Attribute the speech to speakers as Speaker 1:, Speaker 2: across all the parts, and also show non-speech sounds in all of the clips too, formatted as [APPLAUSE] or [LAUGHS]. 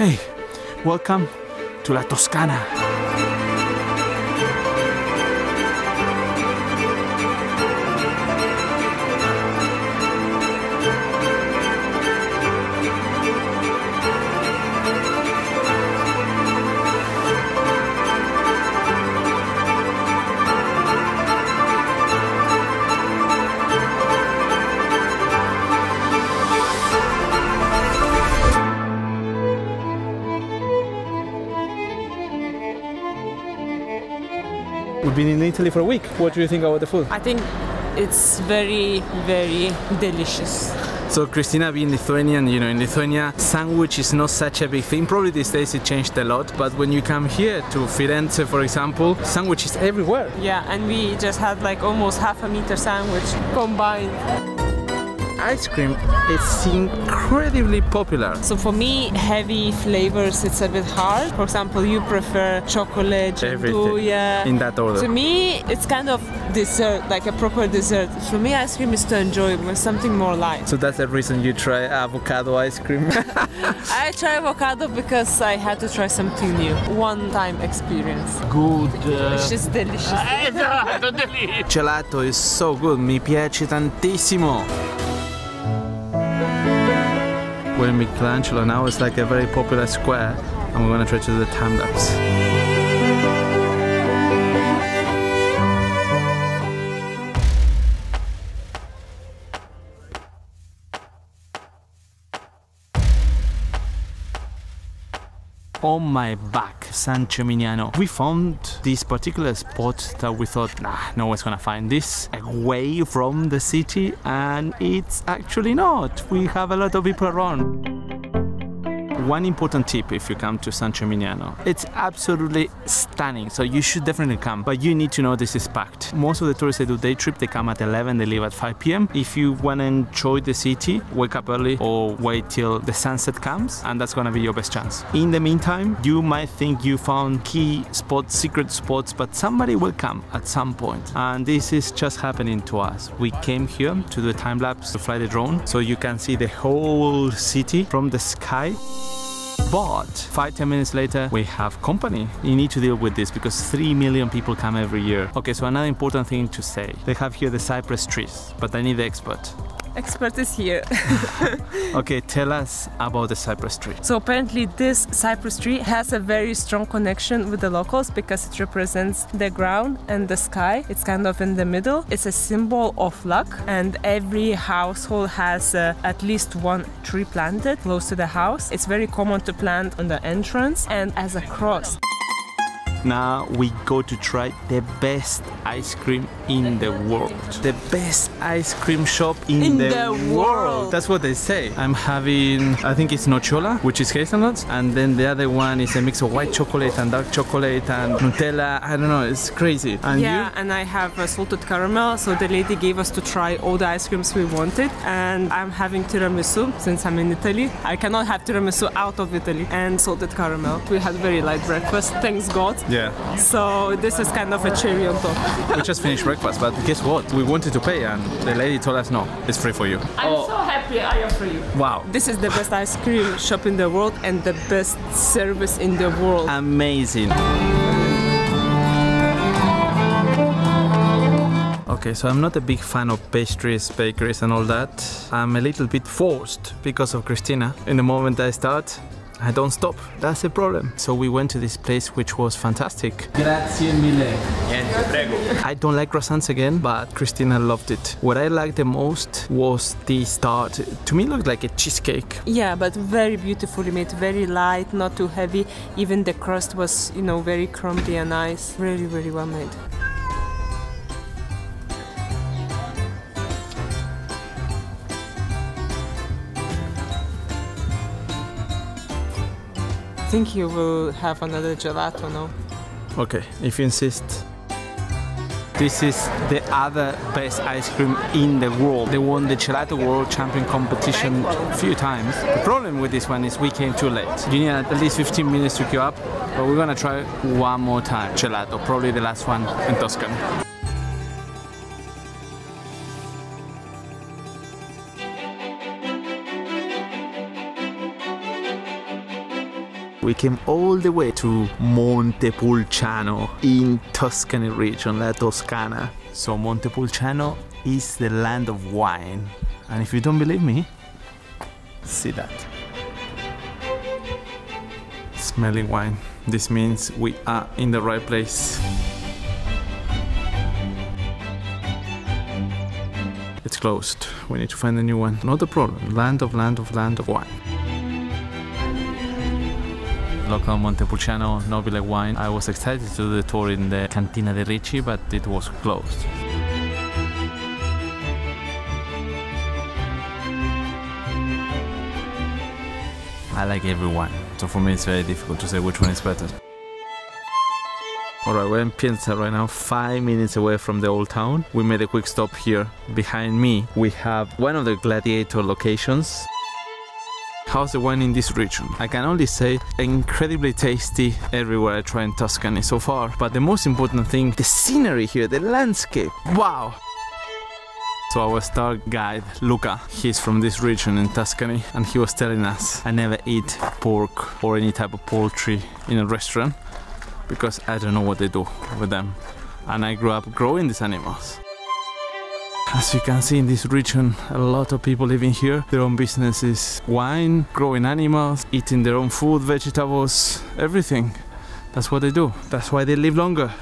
Speaker 1: Hey, welcome to La Toscana. We've been in Italy for a week. What do you think about the food?
Speaker 2: I think it's very, very delicious.
Speaker 1: So Kristina being Lithuanian, you know, in Lithuania, sandwich is not such a big thing. Probably these days it changed a lot. But when you come here to Firenze, for example, sandwich is everywhere.
Speaker 2: Yeah, and we just had like almost half a meter sandwich combined.
Speaker 1: Ice cream is incredibly popular.
Speaker 2: So for me, heavy flavors, it's a bit hard. For example, you prefer chocolate,
Speaker 1: Everything.
Speaker 2: yeah.
Speaker 1: In that order.
Speaker 2: To me, it's kind of dessert, like a proper dessert. For me, ice cream is to enjoy with something more light.
Speaker 1: So that's the reason you try avocado ice cream. [LAUGHS]
Speaker 2: I try avocado because I had to try something new. One time experience.
Speaker 1: Good.
Speaker 2: Uh, it's just [LAUGHS] delicious.
Speaker 1: Gelato is so good, mi piace tantissimo. We're in Michelangelo now, it's like a very popular square, and we're gonna try to do the time lapse. On my back, San Gimignano. We found this particular spot that we thought, nah, no one's gonna find this away from the city, and it's actually not. We have a lot of people around. One important tip if you come to San Gimignano, it's absolutely stunning, so you should definitely come, but you need to know this is packed. Most of the tourists they do day trip, they come at 11, they leave at 5 p.m. If you want to enjoy the city, wake up early or wait till the sunset comes, and that's gonna be your best chance. In the meantime, you might think you found key spots, secret spots, but somebody will come at some point, and this is just happening to us. We came here to do a time lapse to fly the drone, so you can see the whole city from the sky. But five, ten minutes later, we have company. You need to deal with this because three million people come every year. Okay, so another important thing to say. They have here the cypress trees, but I need the expert.
Speaker 2: Expert is here. [LAUGHS]
Speaker 1: Okay, tell us about the cypress tree.
Speaker 2: So apparently this cypress tree has a very strong connection with the locals because it represents the ground and the sky. It's kind of in the middle. It's a symbol of luck and every household has uh, at least one tree planted close to the house. It's very common to plant on the entrance and as a cross.
Speaker 1: Now we go to try the best ice cream in the world. The best ice cream shop in,
Speaker 2: In
Speaker 1: the,
Speaker 2: the world.
Speaker 1: That's what they say. I'm having, I think it's nocciola, which is hazelnuts, and then the other one is a mix of white chocolate and dark chocolate and Nutella. I don't know, it's crazy. And
Speaker 2: yeah, and I have salted caramel. So the lady gave us to try all the ice creams we wanted, and I'm having tiramisu since I'm in Italy. I cannot have tiramisu out of Italy and salted caramel. We had very light breakfast, thanks God.
Speaker 1: You? Yeah.
Speaker 2: So this is kind of a cherry on top. [LAUGHS]
Speaker 1: We just finished breakfast, but guess what? We wanted to pay, and the lady told us no, it's free for you.
Speaker 2: I'm oh. so happy I offer you.
Speaker 1: Wow.
Speaker 2: This is the best ice cream shop in the world and the best service in the world.
Speaker 1: Amazing. Okay, so I'm not a big fan of pastries, bakeries, and all that. I'm a little bit forced because of Kristina. In the moment I start, I don't stop. That's the problem. So we went to this place which was fantastic. Grazie mille. I don't like croissants again, but Kristina loved it. What I liked the most was the start. To me, it looked like a cheesecake.
Speaker 2: Yeah, but very beautifully made, very light, not too heavy. Even the crust was, you know, very crumbly and nice. Really, really well made. Think you will have another gelato now.
Speaker 1: Okay, if you insist. This is the other best ice cream in the world. They won the Gelato World Champion competition a few times. The problem with this one is we came too late. You need at least 15 minutes to queue up, but we're gonna try one more time. Gelato, probably the last one in Tuscany. We came all the way to Montepulciano in Tuscany region, La Toscana. So Montepulciano is the land of wine. And if you don't believe me, see that. Smelling wine. This means we are in the right place. It's closed. We need to find a new one. Not a problem. Land of land of land of wine. Local Montepulciano Nobile wine. I was excited to do the tour in the Cantina de Ricci, but it was closed. I like everyone, so for me it's very difficult to say which one is better. Alright, we're in Pienza right now, five minutes away from the old town. We made a quick stop here. Behind me, we have one of the gladiator locations. How's the wine in this region? I can only say incredibly tasty everywhere I try in Tuscany so far. But the most important thing, the scenery here, the landscape. Wow! So our star guide, Luca, he's from this region in Tuscany and he was telling us I never eat pork or any type of poultry in a restaurant because I don't know what they do with them. And I grew up growing these animals. As you can see in this region, a lot of people living here. Their own business is wine, growing animals, eating their own food, vegetables, everything. That's what they do. That's why they live longer.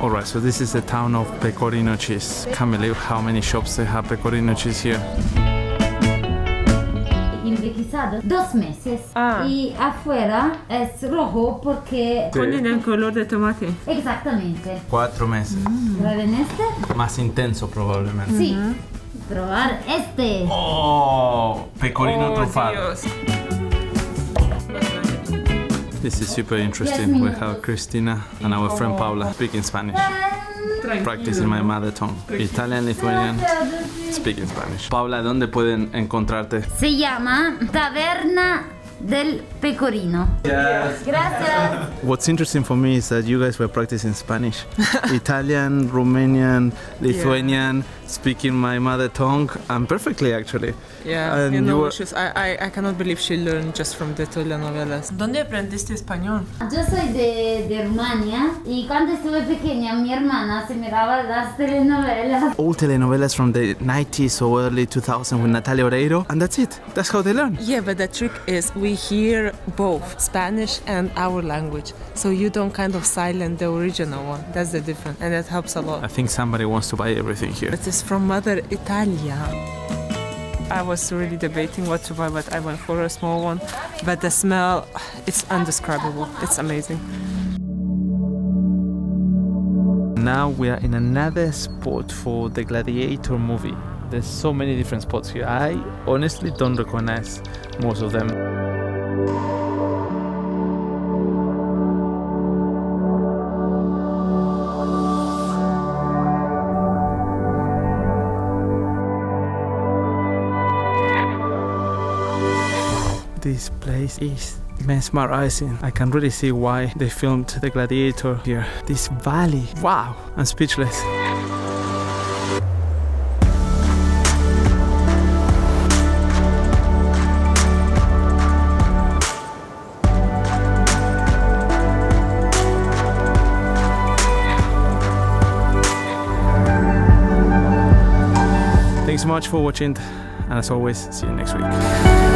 Speaker 1: Alright, so this is the town of Pecorino cheese. Can't believe how many shops they have Pecorino cheese here.
Speaker 3: Invejizado dos meses
Speaker 2: Ah.
Speaker 3: y afuera es rojo porque
Speaker 2: Ponen el color de tomate.
Speaker 3: exactamente.
Speaker 1: Cuatro meses.
Speaker 3: ¿Prueben este?
Speaker 1: Más intenso probablemente.
Speaker 3: Sí. Probar este.
Speaker 1: Oh, pecorino
Speaker 2: Oh,
Speaker 1: trufado.
Speaker 2: Dios.
Speaker 1: This is super interesting. We have Cristina and our friend Paula speaking Spanish. Practicing my mother tongue. Italian, Lithuanian, speaking Spanish. Paula, ¿dónde pueden encontrarte?
Speaker 3: Se llama Taberna del Pecorino. Gracias.
Speaker 1: What's interesting for me is that you guys were practicing Spanish, [LAUGHS] Italian, Romanian, Lithuanian, speaking my mother tongue, and perfectly actually.
Speaker 2: Yeah,
Speaker 1: And
Speaker 2: you
Speaker 1: you
Speaker 2: know,
Speaker 1: were-
Speaker 2: she's- I, I, I cannot believe she learned just from the telenovelas. ¿Dónde aprendiste español?
Speaker 3: Yo soy de, de Rumania y cuando estuve pequeña mi hermana se miraba las telenovelas.
Speaker 1: All telenovelas from the 90s or early 2000s with Natalia Oreiro, and that's it. That's how they learn.
Speaker 2: Yeah, but the trick is we hear both Spanish and our language, so you don't kind of silent the original one. That's the difference, and that helps a lot.
Speaker 1: I think somebody wants to buy everything here.
Speaker 2: It is from Mother Italia. I was really debating what to buy, but I went for a small one. But the smell, it's undescribable. It's amazing.
Speaker 1: Now we are in another spot for the Gladiator movie. There's so many different spots here. I honestly don't recognize most of them. This place is mesmerizing. I can really see why they filmed The Gladiator here. This valley, wow, I'm speechless. Much for watching, and as always, see you next week.